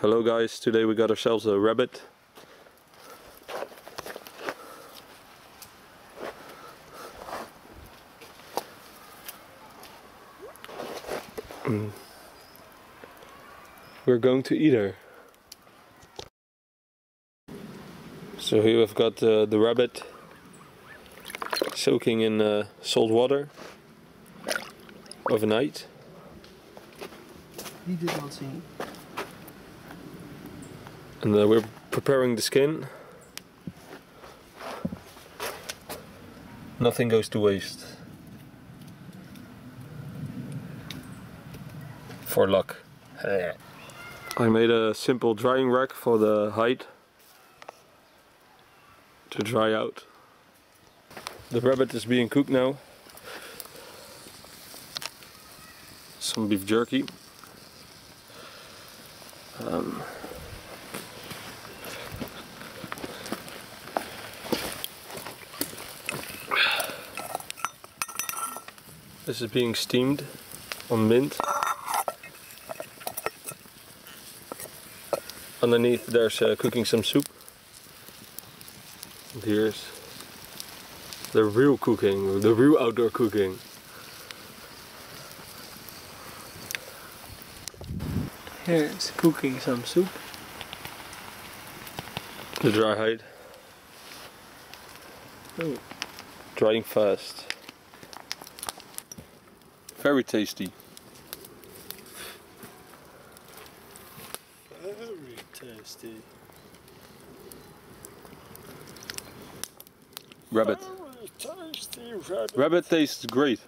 Hello guys, today we got ourselves a rabbit. Mm. We're going to eat her. So here we've got uh, the rabbit soaking in uh, salt water overnight. Die dit laat zien. And uh, we're preparing the skin. Nothing goes to waste. For luck. I made a simple drying rack for the hide to dry out. The rabbit is being cooked now. Some beef jerky. Um, This is being steamed on mint. Underneath there's uh, cooking some soup. And here's the real cooking, the real outdoor cooking. Here is cooking some soup. The dry hide. Oh. Drying fast. Very tasty. Very tasty. Rabbit. Very tasty rabbit. Rabbit tastes great.